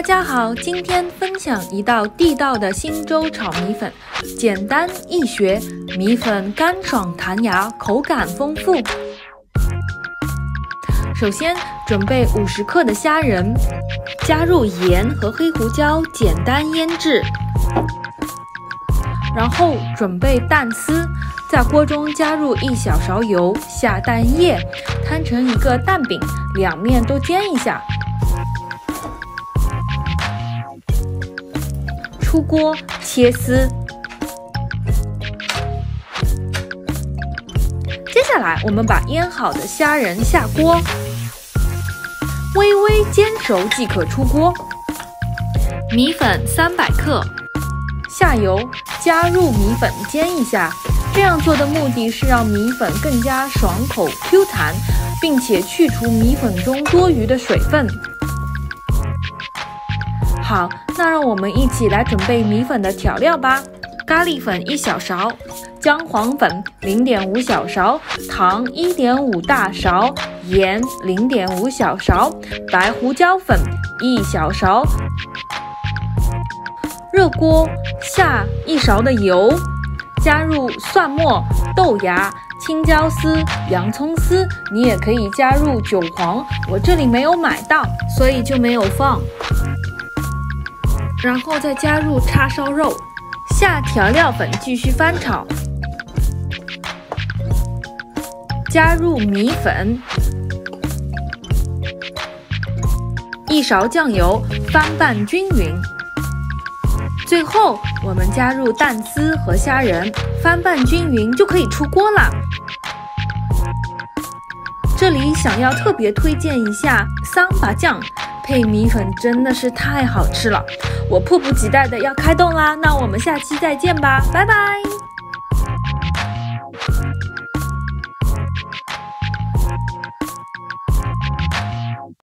大家好，今天分享一道地道的新州炒米粉，简单易学，米粉干爽弹牙，口感丰富。首先准备五十克的虾仁，加入盐和黑胡椒，简单腌制。然后准备蛋丝，在锅中加入一小勺油，下蛋液，摊成一个蛋饼，两面都煎一下。出锅切丝。接下来，我们把腌好的虾仁下锅，微微煎熟即可出锅。米粉三百克，下油，加入米粉煎一下。这样做的目的是让米粉更加爽口 Q 弹，并且去除米粉中多余的水分。好，那让我们一起来准备米粉的调料吧。咖喱粉一小勺，姜黄粉零点五小勺，糖一点五大勺，盐零点五小勺，白胡椒粉一小勺。热锅下一勺的油，加入蒜末、豆芽、青椒丝、洋葱丝，你也可以加入韭黄，我这里没有买到，所以就没有放。然后再加入叉烧肉，下调料粉继续翻炒，加入米粉，一勺酱油，翻拌均匀。最后我们加入蛋丝和虾仁，翻拌均匀就可以出锅了。这里想要特别推荐一下桑巴酱。配米粉真的是太好吃了，我迫不及待的要开动啦！那我们下期再见吧，拜拜。